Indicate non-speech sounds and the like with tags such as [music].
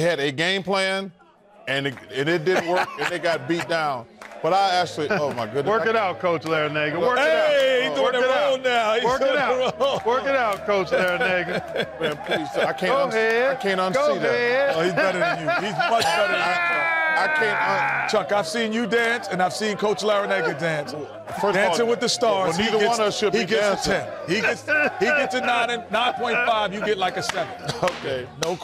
had a game plan, and it, and it didn't work, and they got beat down. But I actually, oh my goodness. Work it out, Coach Larrañaga. Work Hey, it out. he's doing Work it wrong now. He's Work it out. Work it out, Coach Larrañaga. [laughs] Man, please, I can't, Go uns- ahead. I can't unsee Go that. ahead. Oh, he's better than you. [laughs] He's much better than you. I can't. Un- Chuck, I've seen you dance, and I've seen Coach Larrañaga dance. First Dancing all, with the stars. well, neither gets, one of us should he be gets dancing. a 10. He gets, he gets a 9, and 9.5. You get like a 7. [laughs] okay, no.